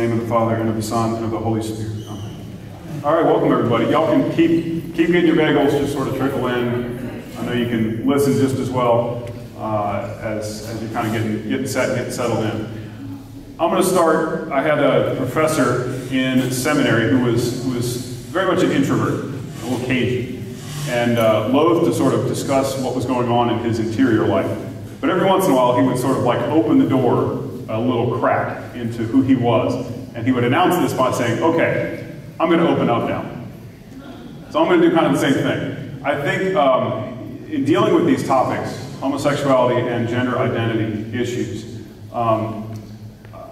name of the Father, and of the Son, and of the Holy Spirit. Amen. All right, welcome everybody. Y'all can keep keep getting your bagels, just sort of trickle in. I know you can listen just as well uh, as, as you're kind of getting, getting set and getting settled in. I'm going to start. I had a professor in seminary who was, who was very much an introvert, a little cagey, and uh, loath to sort of discuss what was going on in his interior life. But every once in a while, he would sort of like open the door a little crack into who he was. And he would announce this by saying, okay, I'm going to open up now. So I'm going to do kind of the same thing. I think um, in dealing with these topics, homosexuality and gender identity issues, um,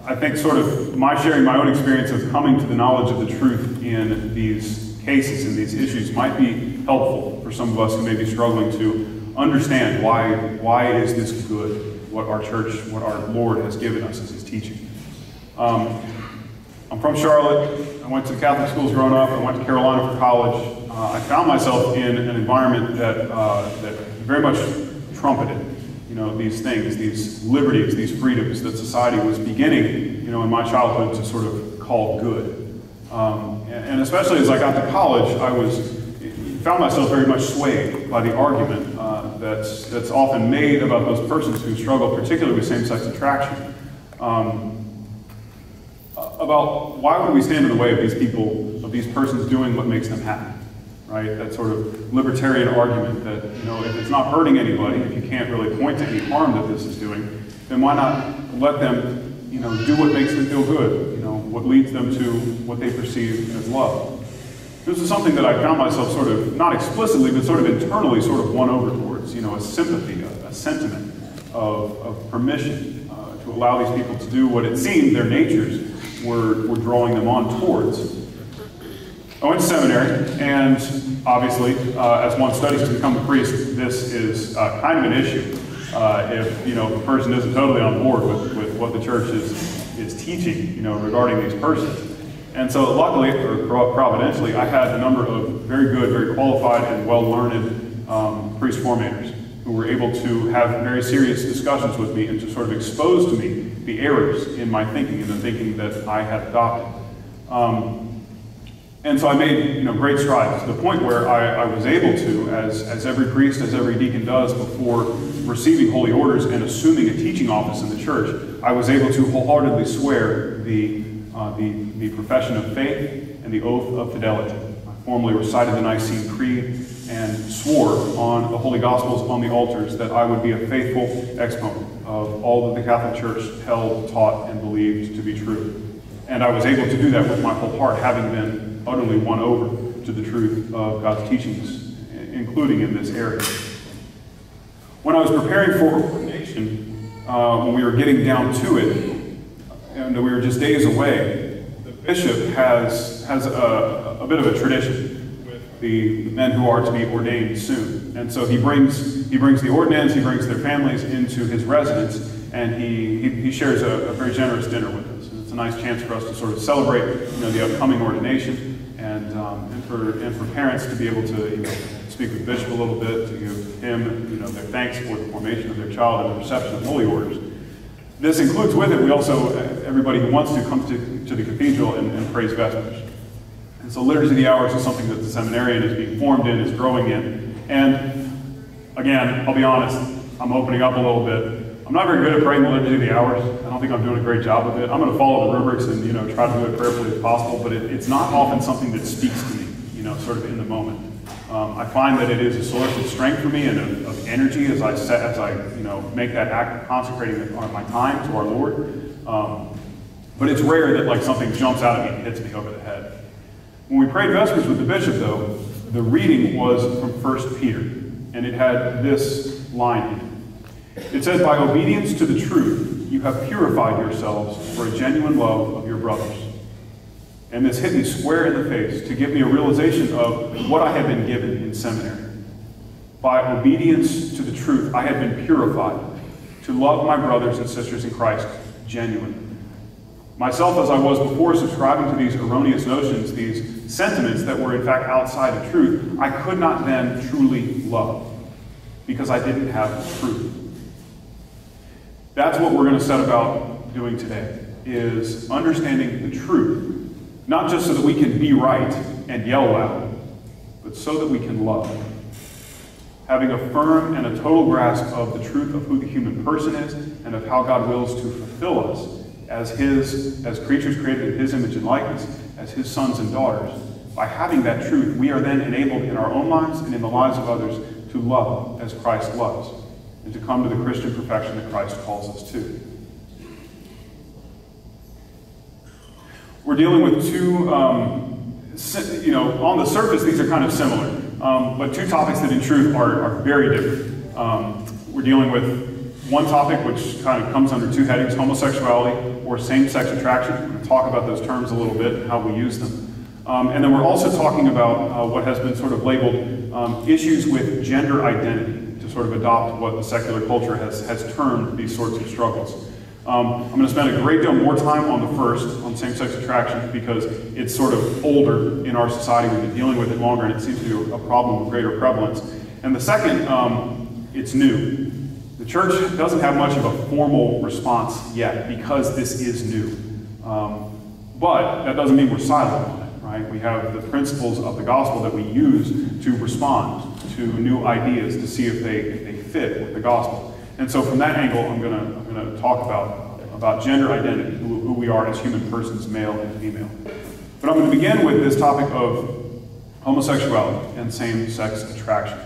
I think sort of my sharing my own experience of coming to the knowledge of the truth in these cases and these issues might be helpful for some of us who may be struggling to understand why, why is this good? What our church, what our Lord has given us as his teaching. Um, I'm from Charlotte. I went to Catholic schools growing up. I went to Carolina for college. Uh, I found myself in an environment that, uh, that very much trumpeted, you know, these things, these liberties, these freedoms that society was beginning, you know, in my childhood to sort of call good. Um, and, and especially as I got to college, I was found myself very much swayed by the argument that's, that's often made about those persons who struggle, particularly with same-sex attraction, um, about why would we stand in the way of these people, of these persons doing what makes them happy, right? That sort of libertarian argument that, you know, if it's not hurting anybody, if you can't really point to any harm that this is doing, then why not let them, you know, do what makes them feel good, you know, what leads them to what they perceive as love. This is something that I found myself sort of, not explicitly, but sort of internally sort of won over towards, you know, a sympathy, a, a sentiment of, of permission uh, to allow these people to do what it seemed their natures were, were drawing them on towards. I went to seminary, and obviously, uh, as one studies to become a priest, this is uh, kind of an issue. Uh, if you know the person isn't totally on board with, with what the church is, is teaching, you know, regarding these persons. And so luckily, or providentially, I had a number of very good, very qualified, and well-learned um, priest formators who were able to have very serious discussions with me and to sort of expose to me the errors in my thinking and the thinking that I had adopted. Um, and so I made you know, great strides to the point where I, I, was able to, as, as every priest, as every deacon does before receiving holy orders and assuming a teaching office in the church, I was able to wholeheartedly swear the uh, the, the profession of faith and the oath of fidelity. I formally recited the Nicene Creed and swore on the Holy Gospels on the altars that I would be a faithful exponent of all that the Catholic Church held, taught, and believed to be true. And I was able to do that with my whole heart, having been utterly won over to the truth of God's teachings, including in this area. When I was preparing for ordination, uh, when we were getting down to it, and we were just days away, the bishop has, has a, a bit of a tradition the men who are to be ordained soon. And so he brings, he brings the ordinands, he brings their families into his residence, and he, he, he shares a, a, very generous dinner with us. And it's a nice chance for us to sort of celebrate you know, the upcoming ordination and, um, and, for, and for parents to be able to you know, speak with bishop a little bit, to give him you know, their thanks for the formation of their child and the reception of holy orders. This includes with it, we also, everybody who wants to comes to, to the cathedral and, and prays Vespers. And so Liturgy of the Hours is something that the seminarian is being formed in, is growing in. And again, I'll be honest, I'm opening up a little bit. I'm not very good at praying the Liturgy of the Hours. I don't think I'm doing a great job of it. I'm going to follow the rubrics and, you know, try to do it prayerfully as possible, but it, it's not often something that speaks to me, you know, sort of in the moment. Um, I find that it is a source of strength for me and of, of, energy as I set, as I you know make that act of consecrating my time to our Lord. Um, but it's rare that like something jumps out at me and hits me over the head. When we prayed Vespers with the bishop, though, the reading was from 1 Peter, and it had this line in it. It says, By obedience to the truth, you have purified yourselves for a genuine love of your brothers. And this hit me square in the face to give me a realization of what I had been given in seminary. By obedience to the truth, I had been purified to love my brothers and sisters in Christ genuinely. Myself, as I was before subscribing to these erroneous notions, these sentiments that were in fact outside of truth, I could not then truly love because I didn't have truth. That's what we're going to set about doing today is understanding the truth, not just so that we can be right and yell loud, but so that we can love. Having a firm and a total grasp of the truth of who the human person is and of how God wills to fulfill us as his as creatures created in his image and likeness, as his sons and daughters. By having that truth, we are then enabled in our own lives and in the lives of others to love as Christ loves and to come to the Christian perfection that Christ calls us to. We're dealing with two, um, you know, on the surface, these are kind of similar, um, but two topics that in truth are, are very different. Um, we're dealing with one topic which kind of comes under two headings homosexuality or same sex attraction. Talk about those terms a little bit and how we use them. Um, and then we're also talking about uh, what has been sort of labeled um, issues with gender identity to sort of adopt what the secular culture has, has termed these sorts of struggles. Um, I'm going to spend a great deal more time on the first, on same-sex attraction, because it's sort of older in our society. We've been dealing with it longer, and it seems to be a problem of greater prevalence. And the second, um, it's new. The church doesn't have much of a formal response yet because this is new. Um, but that doesn't mean we're silent on it, right? We have the principles of the gospel that we use to respond to new ideas to see if they, if they fit with the gospel. And so from that angle, I'm going to I'm to talk about, about gender identity, who, who we are as human persons, male and female. But I'm going to begin with this topic of homosexuality and same-sex attraction.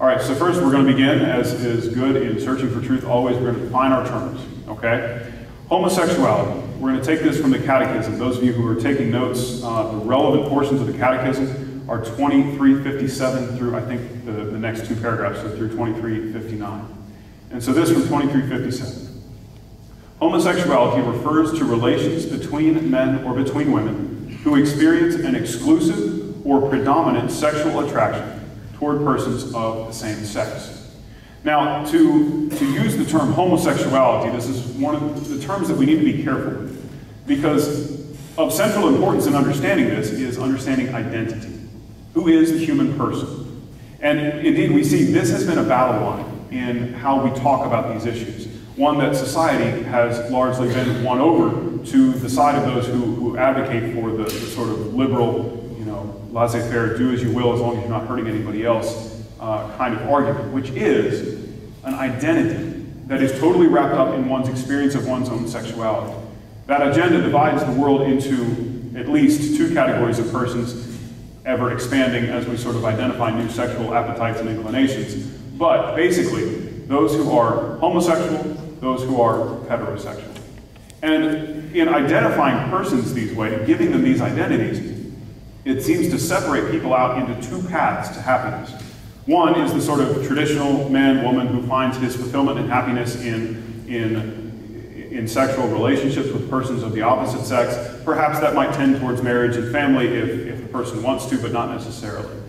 All right, so first we're going to begin, as is good in searching for truth always, we're going to define our terms, okay? Homosexuality. We're going to take this from the Catechism. Those of you who are taking notes, uh, the relevant portions of the Catechism are 2357 through, I think, the, the next two paragraphs, so through 2359. And so this from 2357. Homosexuality refers to relations between men or between women who experience an exclusive or predominant sexual attraction toward persons of the same sex. Now, to, to use the term homosexuality, this is one of the terms that we need to be careful with, because of central importance in understanding this is understanding identity. Who is the human person? And indeed, we see this has been a battle line in how we talk about these issues. One that society has largely been won over to the side of those who, who advocate for the, the sort of liberal, you know, laissez-faire, do as you will as long as you're not hurting anybody else uh, kind of argument, which is an identity that is totally wrapped up in one's experience of one's own sexuality. That agenda divides the world into at least two categories of persons, ever expanding as we sort of identify new sexual appetites and inclinations. But basically, those who are homosexual, those who are heterosexual. And in identifying persons these way, giving them these identities, it seems to separate people out into two paths to happiness. One is the sort of traditional man woman who finds his fulfillment and happiness in, in, in sexual relationships with persons of the opposite sex. Perhaps that might tend towards marriage and family if, if the person wants to, but not necessarily.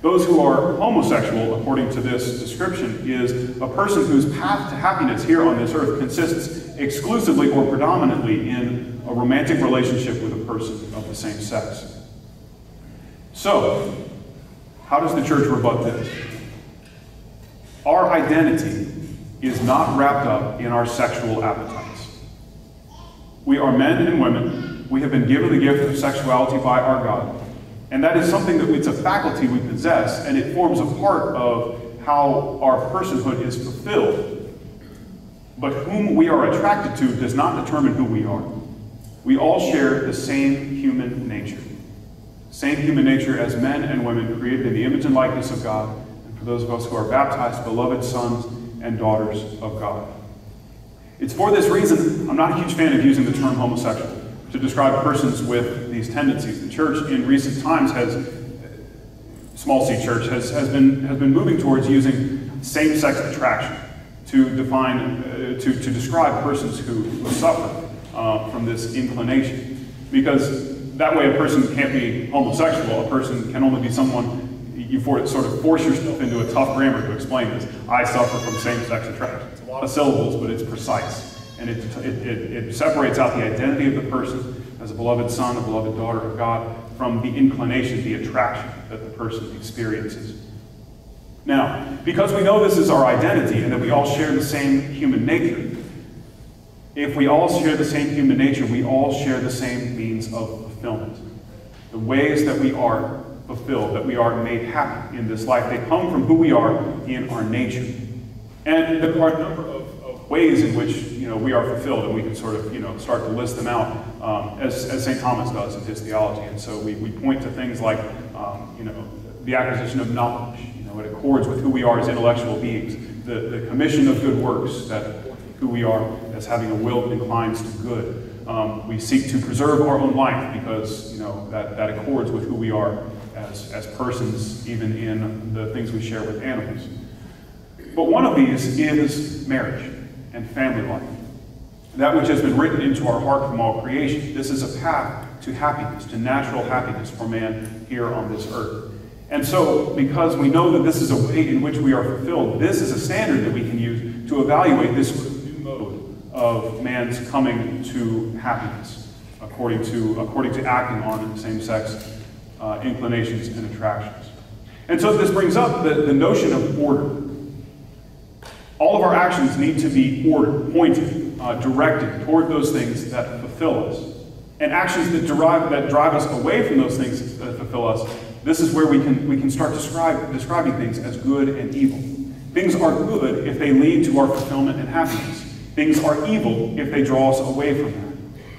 Those who are homosexual, according to this description, is a person whose path to happiness here on this earth consists exclusively or predominantly in a romantic relationship with a person of the same sex. So, how does the church rebut this? Our identity is not wrapped up in our sexual appetites. We are men and women. We have been given the gift of sexuality by our God. And that is something that it's a faculty we possess, and it forms a part of how our personhood is fulfilled. But whom we are attracted to does not determine who we are. We all share the same human nature. Same human nature as men and women created in the image and likeness of God, and for those of us who are baptized, beloved sons and daughters of God. It's for this reason I'm not a huge fan of using the term homosexual to describe persons with these tendencies. The church in recent times has, small c church, has, has, been, has been moving towards using same-sex attraction to define, uh, to, to describe persons who, who suffer uh, from this inclination. Because that way a person can't be homosexual, a person can only be someone you for, sort of force yourself into a tough grammar to explain this. I suffer from same-sex attraction. It's a lot of syllables, but it's precise and it, it, it, it separates out the identity of the person as a beloved son, a beloved daughter of God, from the inclination, the attraction that the person experiences. Now, because we know this is our identity and that we all share the same human nature, If we all share the same human nature, we all share the same means of fulfillment. The ways that we are fulfilled, that we are made happy in this life, they come from who we are in our nature. And there are a number of, of ways in which you know, we are fulfilled, and we can sort of you know, start to list them out, um, as, as St. Thomas does in his theology. And so we, we point to things like um, you know, the acquisition of knowledge. You know, it accords with who we are as intellectual beings. The, the commission of good works, that who we are as having a will that inclines to good. Um, we seek to preserve our own life because you know, that, that accords with who we are as, as persons, even in the things we share with animals. But one of these is marriage and family life. That which has been written into our heart from all creation. This is a path to happiness, to natural happiness for man here on this earth. And so, because we know that this is a way in which we are fulfilled, this is a standard that we can use to evaluate this of man's coming to happiness, according to, according to acting on same-sex uh, inclinations and attractions. And so this brings up the, the notion of order. All of our actions need to be ordered, pointed, uh, directed toward those things that fulfill us. And actions that, derive, that drive us away from those things that fulfill us, this is where we can, we can start describe, describing things as good and evil. Things are good if they lead to our fulfillment and happiness. Things are evil if they draw us away from that.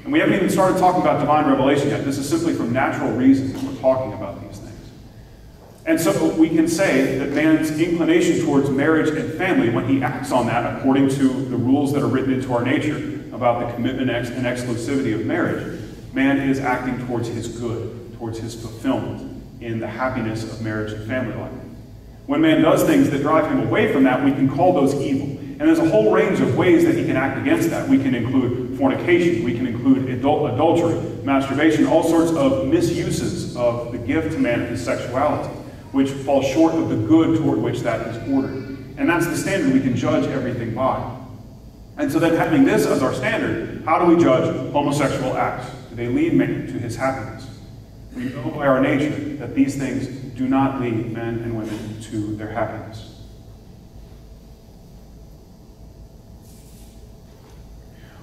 And we haven't even started talking about divine revelation yet. This is simply from natural reasons that we're talking about these things. And so we can say that man's inclination towards marriage and family, when he acts on that according to the rules that are written into our nature about the commitment and exclusivity of marriage, man is acting towards his good, towards his fulfillment in the happiness of marriage and family life. When man does things that drive him away from that, we can call those evil. And there's a whole range of ways that he can act against that. We can include fornication, we can include adul adultery, masturbation, all sorts of misuses of the gift to man of his sexuality, which fall short of the good toward which that is ordered. And that's the standard we can judge everything by. And so then having this as our standard, how do we judge homosexual acts? Do they lead man to his happiness? We know by our nature that these things do not lead men and women to their happiness.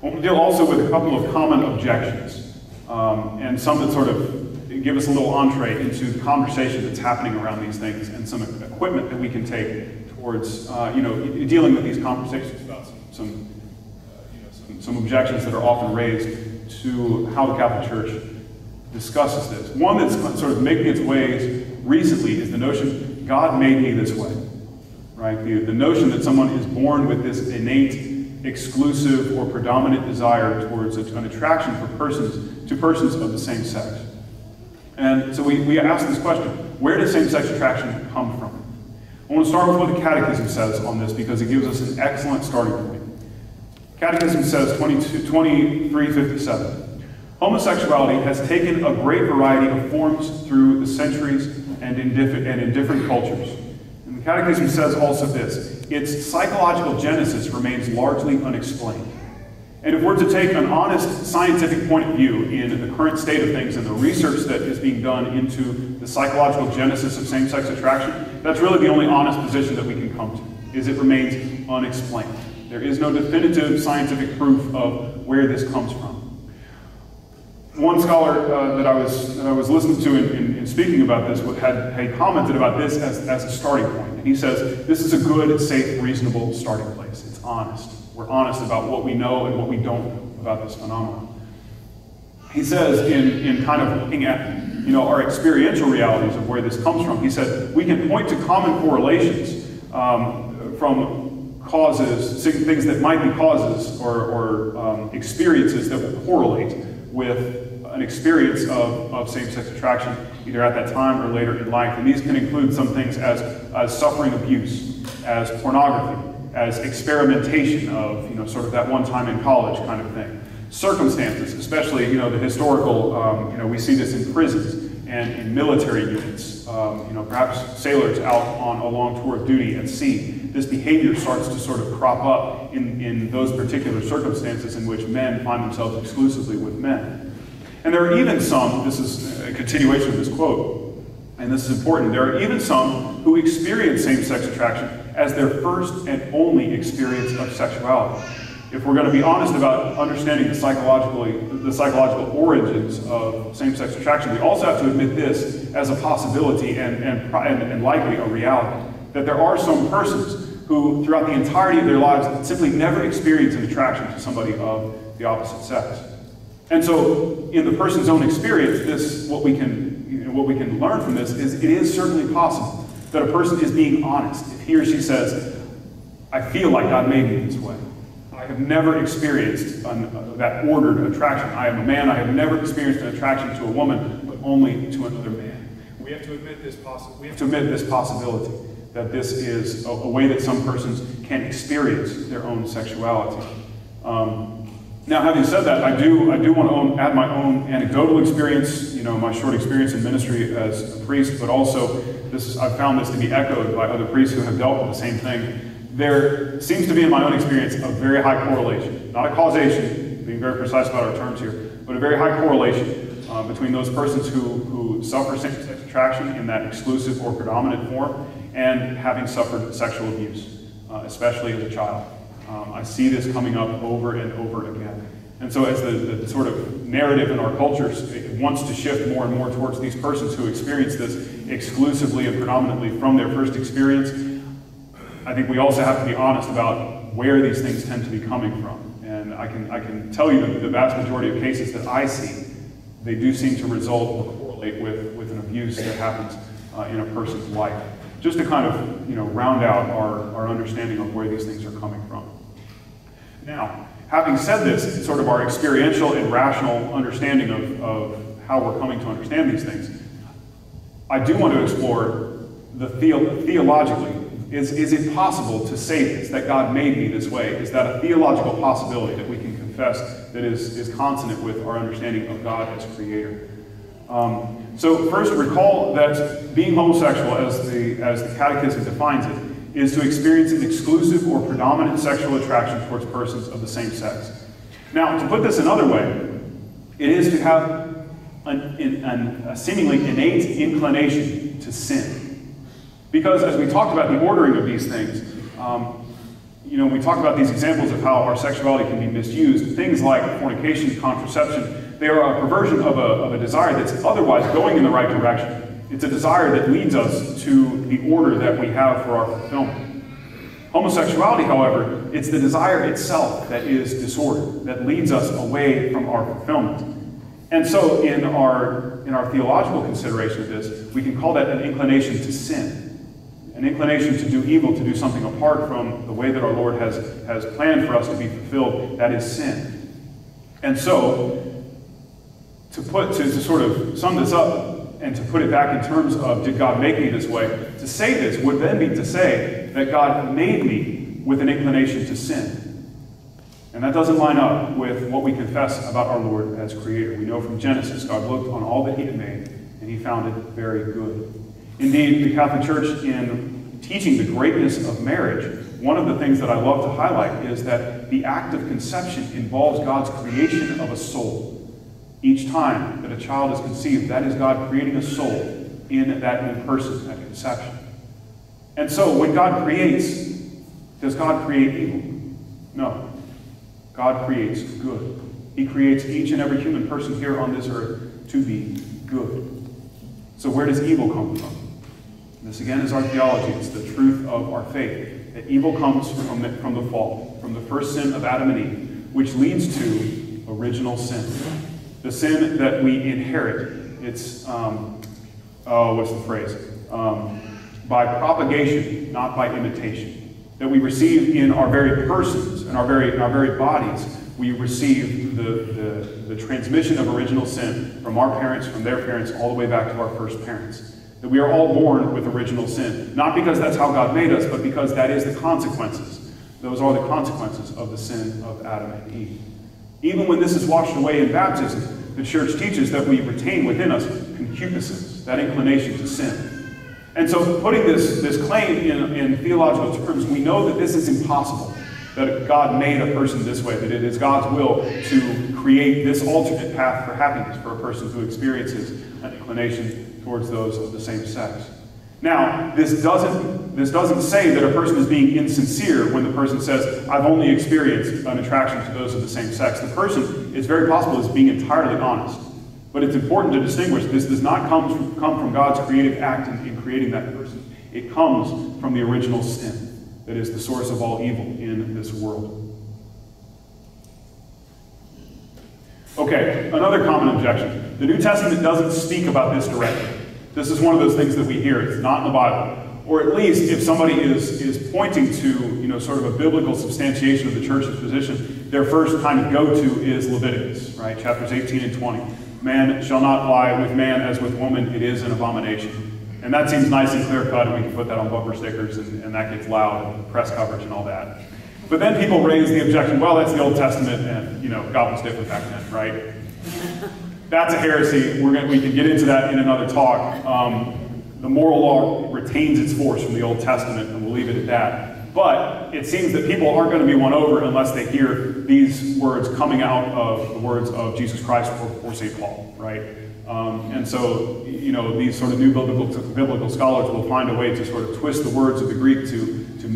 To deal also with a couple of common objections, um, and some that sort of give us a little entree into the conversation that's happening around these things, and some equipment that we can take towards, uh, you know, dealing with these conversations about some, some, uh, you know, some, some objections that are often raised to how the Catholic Church discusses this. One that's sort of making its ways recently is the notion God made me this way. Right? The, the notion that someone is born with this innate exclusive or predominant desire towards an attraction for persons to persons of the same sex. And so we, we ask this question, where does same-sex attraction come from? I want to start with what the Catechism says on this because it gives us an excellent starting point. Catechism says 22, 2357, homosexuality has taken a great variety of forms through the centuries and in, and in different cultures. The Catechism says also this its psychological genesis remains largely unexplained. And if we're to take an honest scientific point of view in the current state of things and the research that is being done into the psychological genesis of same sex attraction, that's really the only honest position that we can come to, is it remains unexplained. There is no definitive scientific proof of where this comes from one scholar uh, that I was that I was listening to in, in, in, speaking about this had, had commented about this as, as a starting point. And he says, this is a good, safe, reasonable starting place. It's honest. We're honest about what we know and what we don't know about this phenomenon. He says, in, in kind of looking at you know, our experiential realities of where this comes from, he said, we can point to common correlations um, from causes, things that might be causes or, or um, experiences that will correlate with an experience of, of same-sex attraction, either at that time or later in life. And these can include some things as, as suffering abuse, as pornography, as experimentation of, you know, sort of that one time in college kind of thing. Circumstances, especially, you know, the historical, um, you know, we see this in prisons and in military units, um, you know, perhaps sailors out on a long tour of duty at sea. This behavior starts to sort of crop up in, in those particular circumstances in which men find themselves exclusively with men. And there are even some, this is a continuation of this quote, and this is important, there are even some who experience same-sex attraction as their first and only experience of sexuality. if we're going to be honest about understanding the psychologically the psychological origins of same-sex attraction, we also have to admit this as a possibility and, and, and, and likely a reality. That there are some persons who, throughout the entirety of their lives, simply never experience an attraction to somebody of the opposite sex. And so, in the person's own experience, this what we can you know, what we can learn from this is it is certainly possible that a person is being honest if he or she says, "I feel like God made me this way." I have never experienced an, uh, that ordered attraction. I am a man. I have never experienced an attraction to a woman, but only to another man. We have to admit this possi- We have to admit this possibility that this is a, a way that some persons can experience their own sexuality. Um, now, having said that, I do I do want to own, add my own anecdotal experience. You know, my short experience in ministry as a priest, but also this is, I've found this to be echoed by other priests who have dealt with the same thing there seems to be, in my own experience, a very high correlation, not a causation, being very precise about our terms here, but a very high correlation uh, between those persons who, who suffer same-sex attraction in that exclusive or predominant form and having suffered sexual abuse, uh, especially as a child. Um, I see this coming up over and over again. And so as the, the, sort of narrative in our culture wants to shift more and more towards these persons who experience this exclusively and predominantly from their first experience, I think we also have to be honest about where these things tend to be coming from. And I can, I can tell you the vast majority of cases that I see, they do seem to result or correlate with, with an abuse that happens uh, in a person's life. Just to kind of you know, round out our, our understanding of where these things are coming from. Now, having said this, sort of our experiential and rational understanding of, of how we're coming to understand these things, I do want to explore the theo- theologically is, is it possible to say this, that God made me this way? Is that a theological possibility that we can confess that is, is consonant with our understanding of God as creator? Um, so first, recall that being homosexual, as the, as the Catechism defines it, is to experience an exclusive or predominant sexual attraction towards persons of the same sex. Now, to put this another way, it is to have an, an, a seemingly innate inclination to sin. Because as we talked about the ordering of these things, um, you know, we talk about these examples of how our sexuality can be misused. Things like fornication, contraception, they are a perversion of a, of a desire that's otherwise going in the right direction. It's a desire that leads us to the order that we have for our fulfillment. Homosexuality, however, it's the desire itself that is disordered, that leads us away from our fulfillment. And so in our, in our theological consideration of this, we can call that an inclination to sin an inclination to do evil, to do something apart from the way that our Lord has, has planned for us to be fulfilled, that is sin. And so, to put to, to sort of sum this up and to put it back in terms of did God make me this way, to say this would then be to say that God made me with an inclination to sin. And that doesn't line up with what we confess about our Lord as creator. We know from Genesis, God looked on all that he had made, and he found it very good. Indeed, the Catholic Church, in teaching the greatness of marriage, one of the things that I love to highlight is that the act of conception involves God's creation of a soul. Each time that a child is conceived, that is God creating a soul in that new person at conception. And so, when God creates, does God create evil? No. God creates good. He creates each and every human person here on this earth to be good. So, where does evil come from? This again is our theology. It's the truth of our faith. That evil comes from the, from the fall, from the first sin of Adam and Eve, which leads to original sin. The sin that we inherit. It's, um, oh, what's the phrase? Um, by propagation, not by imitation. That we receive in our very persons, in our very, in our very bodies, we receive the, the, the transmission of original sin from our parents, from their parents, all the way back to our first parents. That we are all born with original sin. Not because that's how God made us, but because that is the consequences. Those are the consequences of the sin of Adam and Eve. Even when this is washed away in baptism, the church teaches that we retain within us concupiscence, that inclination to sin. And so, putting this, this claim in, in theological terms, we know that this is impossible. That God made a person this way, that it is God's will to create this alternate path for happiness for a person who experiences an inclination towards those of the same sex. Now, this doesn't, this doesn't say that a person is being insincere when the person says, I've only experienced an attraction to those of the same sex. The person, it's very possible, is being entirely honest. But it's important to distinguish this does not come from, come from God's creative act in, in creating that person. It comes from the original sin that is the source of all evil in this world. Okay, another common objection. The New Testament doesn't speak about this directly. This is one of those things that we hear. It's not in the Bible. Or at least if somebody is, is pointing to, you know, sort of a biblical substantiation of the church's position, their first kind of go-to is Leviticus, right? Chapters 18 and 20. Man shall not lie with man as with woman, it is an abomination. And that seems nice and clear cut, and we can put that on bumper stickers, and, and that gets loud, and press coverage and all that. But then people raise the objection, well, that's the Old Testament, and, you know, God was different back then, right? That's a heresy. We're gonna, we can get into that in another talk. Um, the moral law retains its force from the Old Testament, and we'll leave it at that. But it seems that people aren't going to be won over unless they hear these words coming out of the words of Jesus Christ or, or St. Paul, right? Um, and so, you know, these sort of new biblical, biblical scholars will find a way to sort of twist the words of the Greek to, to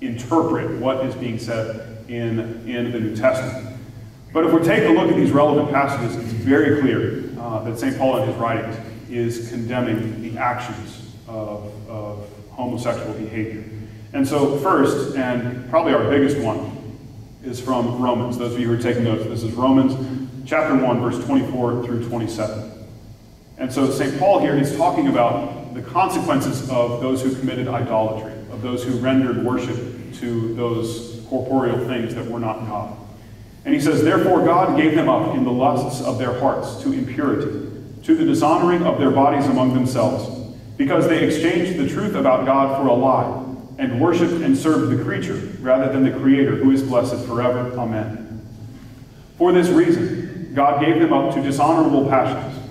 misinterpret what is being said in, in the New Testament. But if we take a look at these relevant passages, it's very clear uh, that St. Paul in his writings is condemning the actions of, of homosexual behavior. And so, first, and probably our biggest one, is from Romans. Those of you who are taking notes, this is Romans chapter 1, verse 24 through 27. And so, St. Paul here is talking about the consequences of those who committed idolatry, of those who rendered worship to those corporeal things that were not God. And he says, Therefore God gave them up in the lusts of their hearts to impurity, to the dishonoring of their bodies among themselves, because they exchanged the truth about God for a lie, and worshipped and served the creature rather than the Creator, who is blessed forever. Amen. For this reason, God gave them up to dishonorable passions.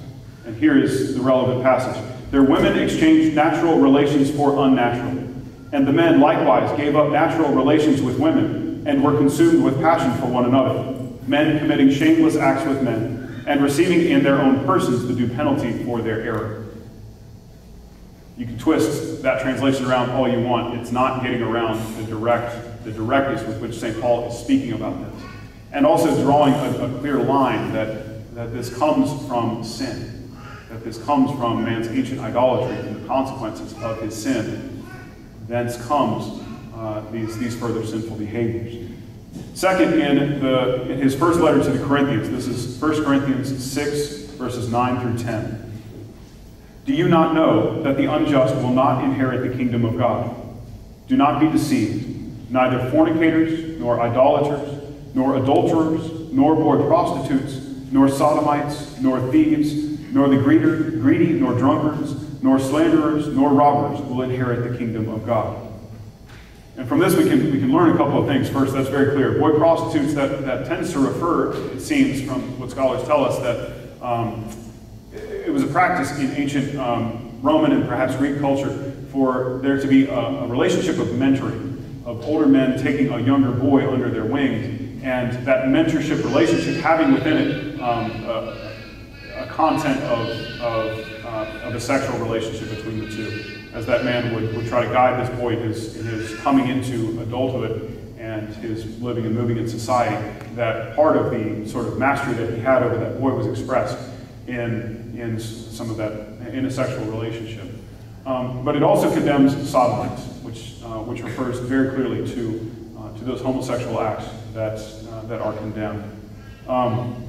And here is the relevant passage. Their women exchanged natural relations for unnatural, and the men likewise gave up natural relations with women and were consumed with passion for one another, men committing shameless acts with men, and receiving in their own persons the due penalty for their error. You can twist that translation around all you want. It's not getting around the direct, the directness with which St. Paul is speaking about this. And also drawing a, a clear line that, that this comes from sin, that this comes from man's ancient idolatry and the consequences of his sin. Thence comes uh, these, these further sinful behaviors. Second, in, the, in his first letter to the Corinthians, this is 1 Corinthians 6, verses 9 through 10. Do you not know that the unjust will not inherit the kingdom of God? Do not be deceived. Neither fornicators, nor idolaters, nor adulterers, nor boy prostitutes, nor sodomites, nor thieves, nor the greedy, nor drunkards, nor slanderers, nor robbers will inherit the kingdom of God. And from this, we can, we can learn a couple of things. First, that's very clear. Boy prostitutes, that, that tends to refer, it seems, from what scholars tell us, that um, it was a practice in ancient um, Roman and perhaps Greek culture for there to be a, a, relationship of mentoring, of older men taking a younger boy under their wing, and that mentorship relationship having within it um, a, a, content of, of, uh, of a sexual relationship between the two as that man would, would try to guide this boy in his, in his coming into adulthood and his living and moving in society, that part of the sort of mastery that he had over that boy was expressed in, in some of that, in a sexual relationship. Um, but it also condemns sodomites, which, uh, which refers very clearly to, uh, to those homosexual acts that, uh, that are condemned. Um,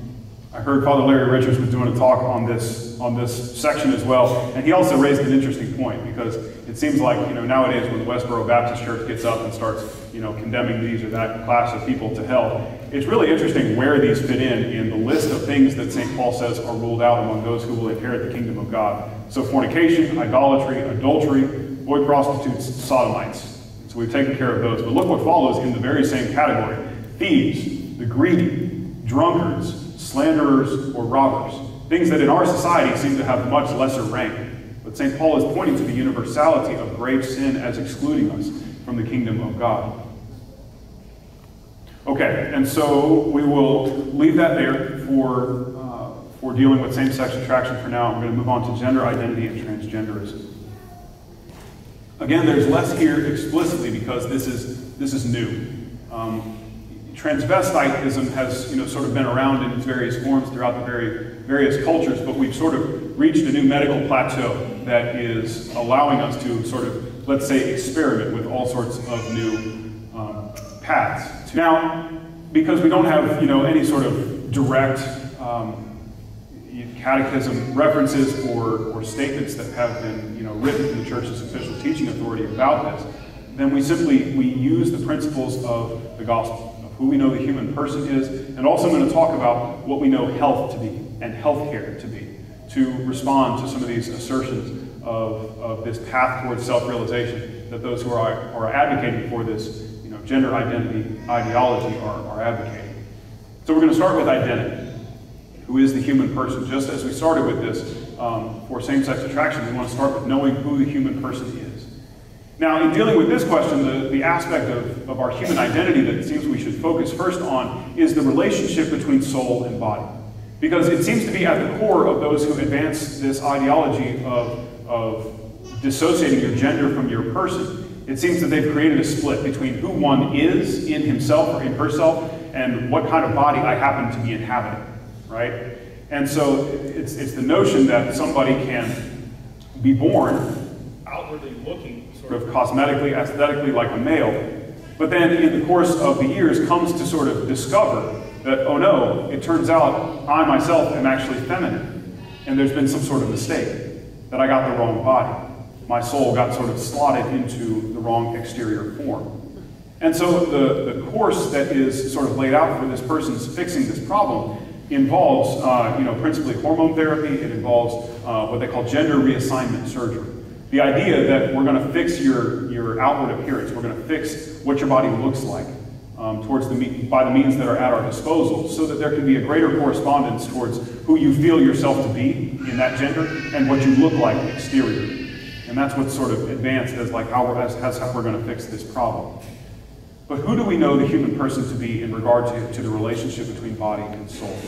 I heard Father Larry Richards was doing a talk on this on this section as well, and he also raised an interesting point because it seems like you know nowadays when the Westboro Baptist Church gets up and starts you know condemning these or that class of people to hell, it's really interesting where these fit in in the list of things that St. Paul says are ruled out among those who will inherit the kingdom of God. So fornication, idolatry, adultery, boy prostitutes, sodomites. So we've taken care of those. But look what follows in the very same category: thieves, the greedy, drunkards slanderers, or robbers. Things that in our society seem to have much lesser rank. But St. Paul is pointing to the universality of grave sin as excluding us from the kingdom of God. Okay, and so we will leave that there for, uh, for dealing with same sex attraction for now. We're going to move on to gender identity and transgenderism. Again, there's less here explicitly because this is, this is new. Um, transvestitism has you know, sort of been around in its various forms throughout the very, various cultures, but we've sort of reached a new medical plateau that is allowing us to sort of, let's say, experiment with all sorts of new um, paths. Now, because we don't have you know, any sort of direct um, catechism references or, or statements that have been you know, written from the church's official teaching authority about this, then we simply we use the principles of the gospel, who we know the human person is, and also I'm going to talk about what we know health to be and healthcare to be, to respond to some of these assertions of, of this path towards self-realization that those who are, are advocating for this you know, gender identity ideology are, are advocating. So we're going to start with identity. Who is the human person? Just as we started with this um, for same-sex attraction, we want to start with knowing who the human person is. Now, in dealing with this question, the, the aspect of, of our human identity that it seems we should focus first on is the relationship between soul and body. Because it seems to be at the core of those who advance this ideology of, of dissociating your gender from your person. It seems that they've created a split between who one is in himself or in herself and what kind of body I happen to be inhabiting, right? And so it's, it's the notion that somebody can be born outwardly looking sort of cosmetically, aesthetically like a male, but then in the course of the years comes to sort of discover that, oh no, it turns out I myself am actually feminine, and there's been some sort of mistake, that I got the wrong body. My soul got sort of slotted into the wrong exterior form. And so the, the course that is sort of laid out for this person's fixing this problem involves, uh, you know, principally hormone therapy. It involves uh, what they call gender reassignment surgery. The idea that we're going to fix your, your outward appearance, we're going to fix what your body looks like um, towards the by the means that are at our disposal, so that there can be a greater correspondence towards who you feel yourself to be in that gender and what you look like exterior. And that's what's sort of advanced as like how we're, as, as how we're going to fix this problem. But who do we know the human person to be in regard to, to the relationship between body and soul?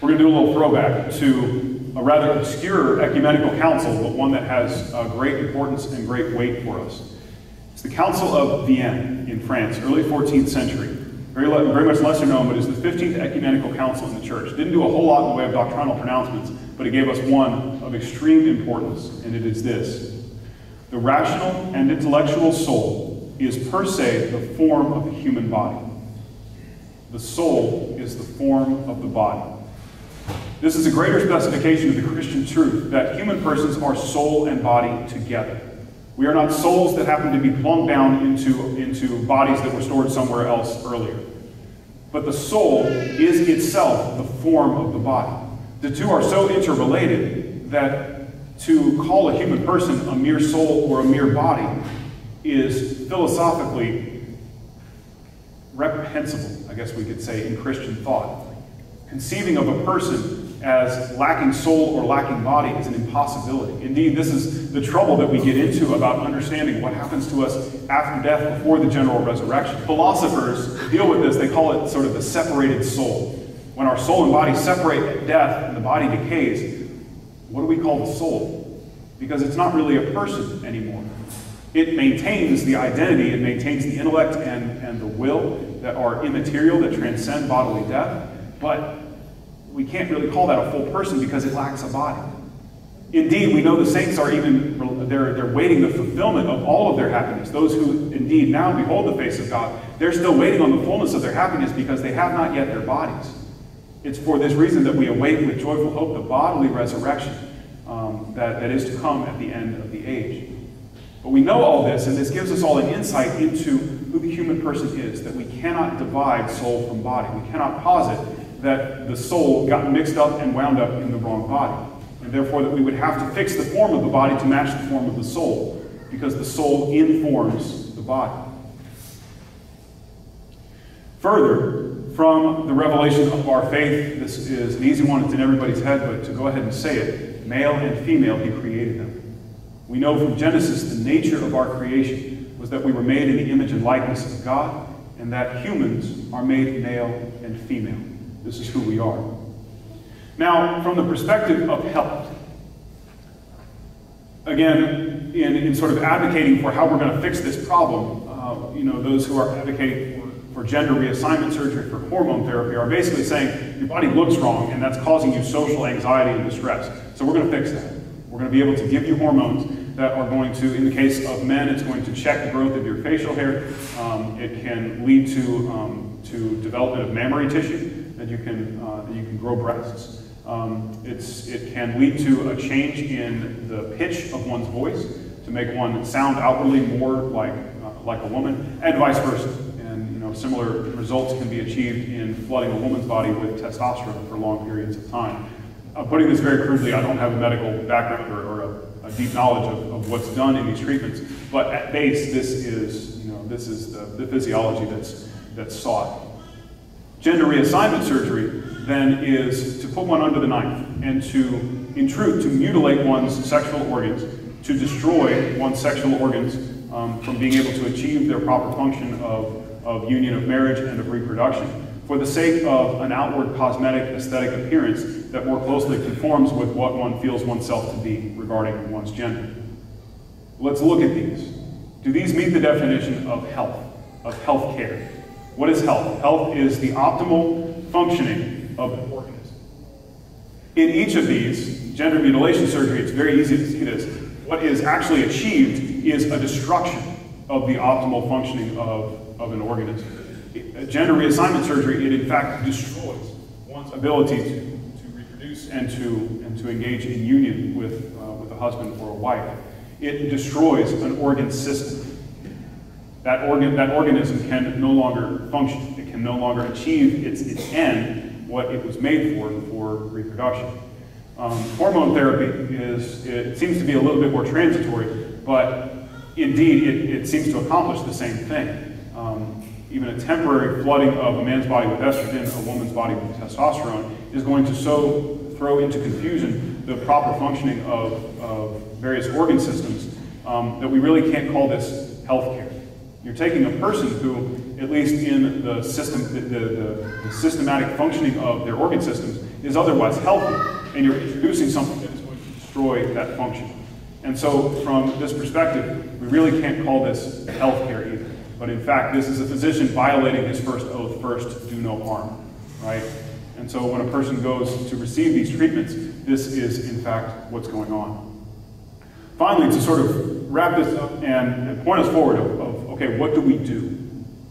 We're going to do a little throwback to a rather obscure ecumenical council, but one that has uh, great importance and great weight for us. It's the Council of Vienne in France, early 14th century. Very, very much lesser known, but it's the 15th ecumenical council in the church. Didn't do a whole lot in the way of doctrinal pronouncements, but it gave us one of extreme importance, and it is this. The rational and intellectual soul is per se the form of the human body. The soul is the form of the body. This is a greater specification of the Christian truth that human persons are soul and body together. We are not souls that happen to be plumbed down into, into bodies that were stored somewhere else earlier. But the soul is itself the form of the body. The two are so interrelated that to call a human person a mere soul or a mere body is philosophically reprehensible, I guess we could say, in Christian thought. Conceiving of a person as lacking soul or lacking body is an impossibility. Indeed, this is the trouble that we get into about understanding what happens to us after death before the general resurrection. Philosophers deal with this, they call it sort of the separated soul. When our soul and body separate at death and the body decays, what do we call the soul? Because it's not really a person anymore. It maintains the identity, it maintains the intellect and, and the will that are immaterial, that transcend bodily death, but we can't really call that a full person because it lacks a body. Indeed, we know the saints are even, they're, they're waiting the fulfillment of all of their happiness. Those who indeed now behold the face of God, they're still waiting on the fullness of their happiness because they have not yet their bodies. It's for this reason that we await with joyful hope the bodily resurrection um, that, that is to come at the end of the age. But we know all this, and this gives us all an insight into who the human person is, that we cannot divide soul from body. We cannot posit that the soul got mixed up and wound up in the wrong body. And therefore that we would have to fix the form of the body to match the form of the soul, because the soul informs the body. Further, from the revelation of our faith, this is an easy one, it's in everybody's head, but to go ahead and say it, male and female, he created them. We know from Genesis the nature of our creation was that we were made in the image and likeness of God, and that humans are made male and female. This is who we are. Now, from the perspective of health, again, in, in sort of advocating for how we're going to fix this problem, uh, you know, those who are advocating for, for gender reassignment surgery, for hormone therapy, are basically saying your body looks wrong and that's causing you social anxiety and distress. So we're going to fix that. We're going to be able to give you hormones that are going to, in the case of men, it's going to check the growth of your facial hair. Um, it can lead to, um, to development of mammary tissue that you can, uh, that you can grow breasts. Um, it's, it can lead to a change in the pitch of one's voice to make one sound outwardly more like, uh, like a woman, and vice versa. And you know, similar results can be achieved in flooding a woman's body with testosterone for long periods of time. Uh, putting this very crudely, I don't have a medical background or, or a, a, deep knowledge of, of, what's done in these treatments, but at base, this is, you know, this is the, the physiology that's, that's sought. Gender reassignment surgery then is to put one under the knife and to, in truth, to mutilate one's sexual organs, to destroy one's sexual organs um, from being able to achieve their proper function of, of union of marriage and of reproduction for the sake of an outward cosmetic aesthetic appearance that more closely conforms with what one feels oneself to be regarding one's gender. Let's look at these. Do these meet the definition of health, of health care? What is health? Health is the optimal functioning of an organism. In each of these, gender mutilation surgery, it's very easy to see this. What is actually achieved is a destruction of the optimal functioning of, of an organism. Gender reassignment surgery, it in fact destroys one's ability to, to reproduce and to, and to engage in union with, uh, with a husband or a wife. It destroys an organ system. That, organ, that organism can no longer function. It can no longer achieve its, its end what it was made for, for reproduction. Um, hormone therapy is, it seems to be a little bit more transitory, but indeed it, it seems to accomplish the same thing. Um, even a temporary flooding of a man's body with estrogen, a woman's body with testosterone, is going to so throw into confusion the proper functioning of, of various organ systems um, that we really can't call this health care. You're taking a person who at least in the system, the, the, the, systematic functioning of their organ systems, is otherwise healthy, and you're introducing something that is going to destroy that function. And so, from this perspective, we really can't call this healthcare either. But in fact, this is a physician violating his first oath, first, do no harm, right? And so, when a person goes to receive these treatments, this is in fact what's going on. Finally, to sort of wrap this up and, point us forward okay, what do we do?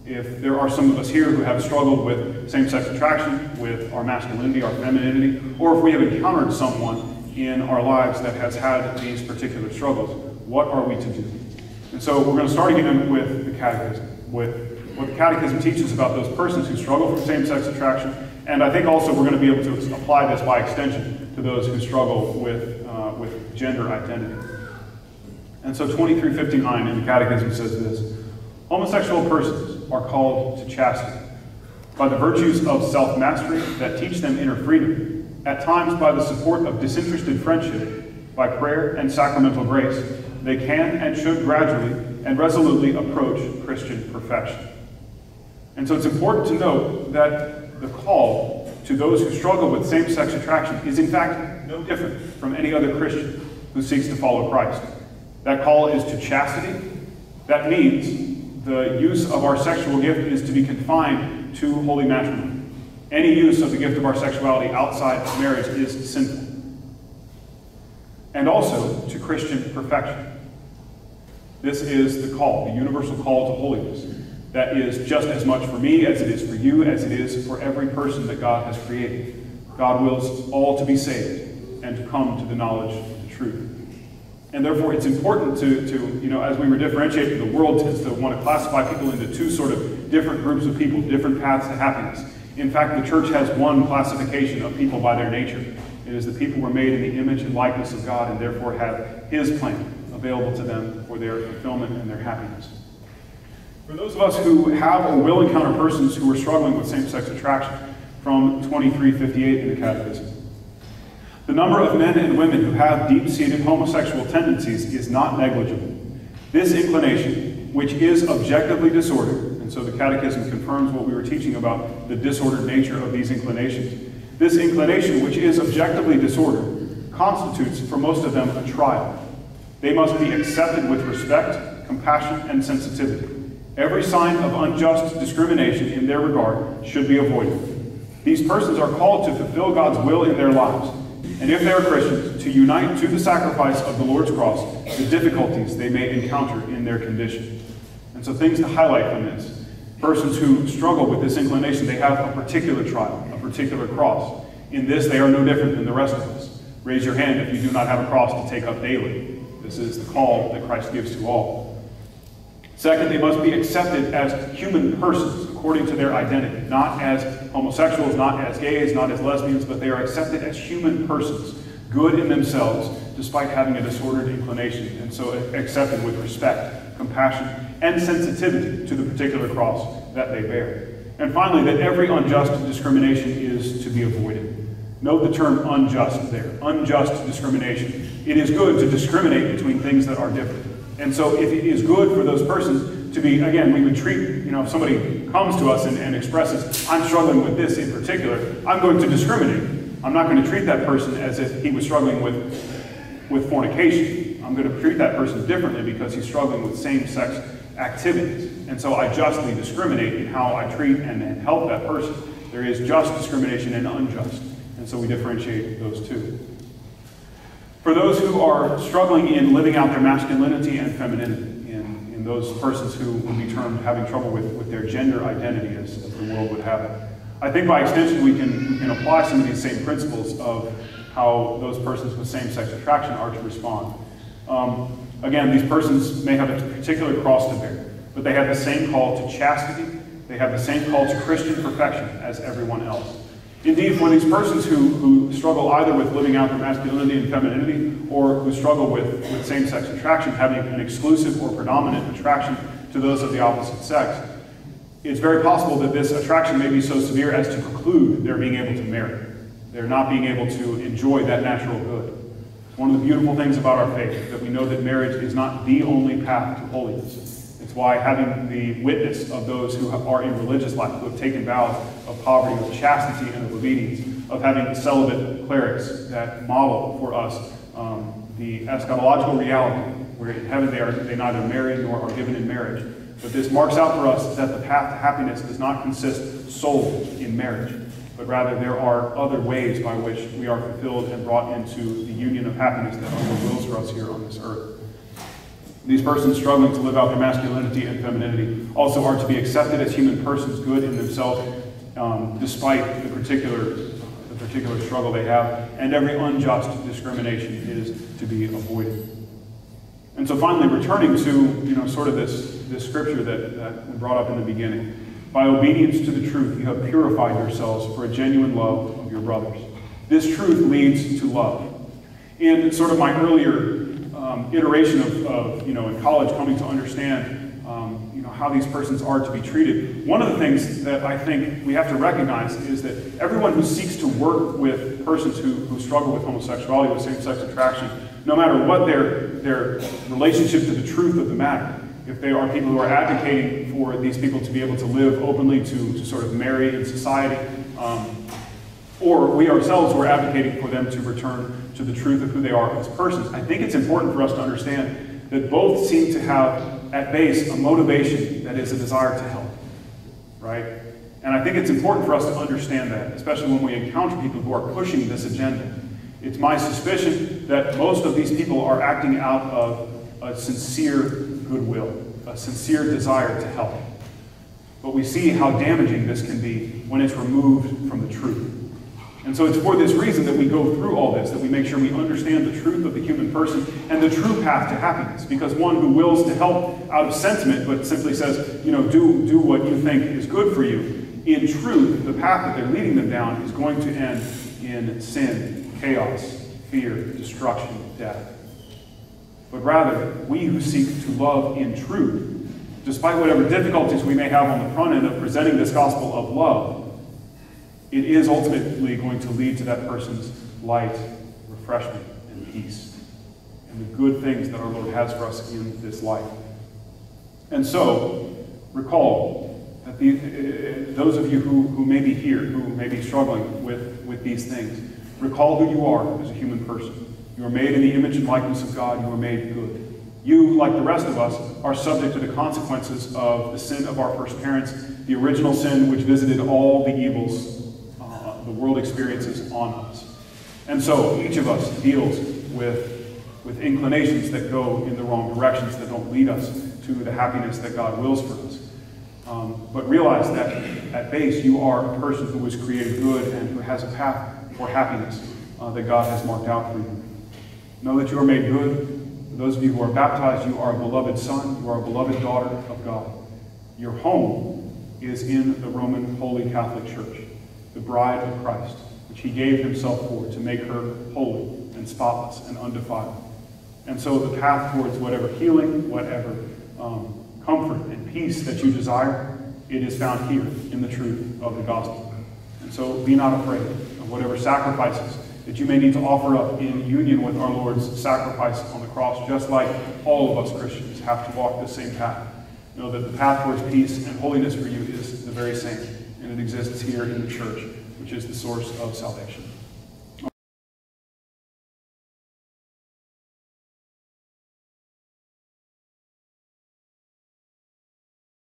if there are some of us here who have struggled with same-sex attraction, with our masculinity, our femininity, or if we have encountered someone in our lives that has had these particular struggles, what are we to do? And so we're going to start again with the catechism, with what the catechism teaches about those persons who struggle with same-sex attraction, and I think also we're going to be able to apply this by extension to those who struggle with, uh, with gender identity. And so 2359 in the catechism says this, homosexual persons are called to chastity, by the virtues of self-mastery that teach them inner freedom, at times by the support of disinterested friendship, by prayer and sacramental grace, they can and should gradually and resolutely approach Christian perfection. And so it's important to note that the call to those who struggle with same-sex attraction is in fact no different from any other Christian who seeks to follow Christ. That call is to chastity. That means the use of our sexual gift is to be confined to holy matrimony. Any use of the gift of our sexuality outside of marriage is sinful. And also to Christian perfection. This is the call, the universal call to holiness. That is just as much for me as it is for you, as it is for every person that God has created. God wills all to be saved and to come to the knowledge of the truth. And therefore, it's important to, to, you know, as we were differentiating, the world tends to want to classify people into two sort of different groups of people, different paths to happiness. In fact, the church has one classification of people by their nature. It is the people were made in the image and likeness of God and therefore have His plan available to them for their fulfillment and their happiness. For those of us who have or will encounter persons who are struggling with same-sex attraction, from 2358 in the Catechism, the number of men and women who have deep-seated homosexual tendencies is not negligible. This inclination, which is objectively disordered, and so the Catechism confirms what we were teaching about the disordered nature of these inclinations. This inclination, which is objectively disordered, constitutes for most of them a trial. They must be accepted with respect, compassion, and sensitivity. Every sign of unjust discrimination in their regard should be avoided. These persons are called to fulfill God's will in their lives, and if they are Christians, to unite to the sacrifice of the Lord's cross the difficulties they may encounter in their condition. And so, things to highlight from this persons who struggle with this inclination, they have a particular trial, a particular cross. In this, they are no different than the rest of us. Raise your hand if you do not have a cross to take up daily. This is the call that Christ gives to all. Second, they must be accepted as human persons according to their identity, not as homosexuals, not as gays, not as lesbians, but they are accepted as human persons, good in themselves, despite having a disordered inclination, and so accepted with respect, compassion, and sensitivity to the particular cross that they bear. And finally, that every unjust discrimination is to be avoided. Note the term unjust there. Unjust discrimination. It is good to discriminate between things that are different. And so if it is good for those persons to be, again, we would treat, you know, if somebody comes to us and, and expresses, I'm struggling with this in particular, I'm going to discriminate. I'm not going to treat that person as if he was struggling with, with fornication. I'm going to treat that person differently because he's struggling with same-sex activities. And so I justly discriminate in how I treat and, and help that person. There is just discrimination and unjust. And so we differentiate those two. For those who are struggling in living out their masculinity and femininity, those persons who would be termed having trouble with, with their gender identity as, as the world would have it, I think by extension we can, we can apply some of these same principles of how those persons with same-sex attraction are to respond. Um, again, these persons may have a particular cross to bear, but they have the same call to chastity, they have the same call to Christian perfection as everyone else. Indeed, for these persons who, who struggle either with living out their masculinity and femininity, or who struggle with, with same-sex attraction, having an exclusive or predominant attraction to those of the opposite sex, it's very possible that this attraction may be so severe as to preclude their being able to marry. They're not being able to enjoy that natural good. One of the beautiful things about our faith that we know that marriage is not the only path to holiness why having the witness of those who are in religious life, who have taken vows of poverty, of chastity, and of obedience, of having celibate clerics that model for us um, the eschatological reality, where in heaven they, are, they neither marry nor are given in marriage. But this marks out for us that the path to happiness does not consist solely in marriage, but rather there are other ways by which we are fulfilled and brought into the union of happiness that our Lord wills for us here on this earth. These persons struggling to live out their masculinity and femininity also are to be accepted as human persons, good in themselves, um, despite the particular, the particular struggle they have, and every unjust discrimination is to be avoided. And so finally, returning to you know, sort of this, this scripture that, that we brought up in the beginning. By obedience to the truth, you have purified yourselves for a genuine love of your brothers. This truth leads to love. In sort of my earlier um, iteration of, of, you know, in college coming to understand, um, you know, how these persons are to be treated. One of the things that I think we have to recognize is that everyone who seeks to work with persons who, who struggle with homosexuality, with same-sex attraction, no matter what their, their relationship to the truth of the matter, if they are people who are advocating for these people to be able to live openly, to, to sort of marry in society, um, or we ourselves were advocating for them to return to the truth of who they are as persons. I think it's important for us to understand that both seem to have at base a motivation that is a desire to help, right? And I think it's important for us to understand that, especially when we encounter people who are pushing this agenda. It's my suspicion that most of these people are acting out of a sincere goodwill, a sincere desire to help. But we see how damaging this can be when it's removed from the truth. And so it's for this reason that we go through all this, that we make sure we understand the truth of the human person and the true path to happiness. Because one who wills to help out of sentiment, but simply says, you know, do, do what you think is good for you, in truth, the path that they're leading them down is going to end in sin, chaos, fear, destruction, death. But rather, we who seek to love in truth, despite whatever difficulties we may have on the front end of presenting this gospel of love, it is ultimately going to lead to that person's light, refreshment, and peace, and the good things that our Lord has for us in this life. And so, recall that the, uh, those of you who, who may be here, who may be struggling with, with these things, recall who you are as a human person. You are made in the image and likeness of God. You are made good. You, like the rest of us, are subject to the consequences of the sin of our first parents, the original sin which visited all the evils the world experiences on us. And so each of us deals with, with inclinations that go in the wrong directions, that don't lead us to the happiness that God wills for us. Um, but realize that at base, you are a person who was created good and who has a path for happiness uh, that God has marked out for you. Know that you are made good. For those of you who are baptized, you are a beloved son, you are a beloved daughter of God. Your home is in the Roman Holy Catholic Church, the bride of Christ, which he gave himself for to make her holy and spotless and undefiled. And so the path towards whatever healing, whatever um, comfort and peace that you desire, it is found here in the truth of the gospel. And so be not afraid of whatever sacrifices that you may need to offer up in union with our Lord's sacrifice on the cross, just like all of us Christians have to walk the same path. Know that the path towards peace and holiness for you is the very same, it exists here in the church, which is the source of salvation.